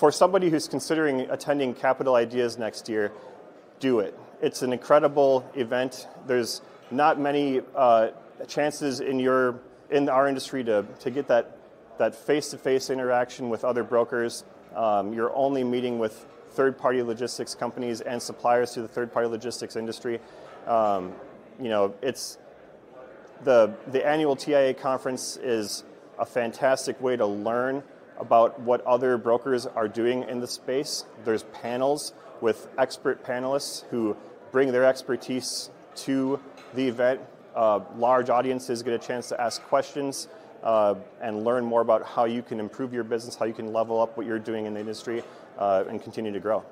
for somebody who's considering attending Capital Ideas next year, do it. It's an incredible event. There's not many uh, chances in your in our industry to, to get that that face-to-face interaction with other brokers. Um, you're only meeting with third-party logistics companies and suppliers to the third-party logistics industry. Um, you know, it's the the annual TIA conference is a fantastic way to learn about what other brokers are doing in the space. There's panels with expert panelists who bring their expertise to the event. Uh, large audiences get a chance to ask questions uh, and learn more about how you can improve your business, how you can level up what you're doing in the industry, uh, and continue to grow.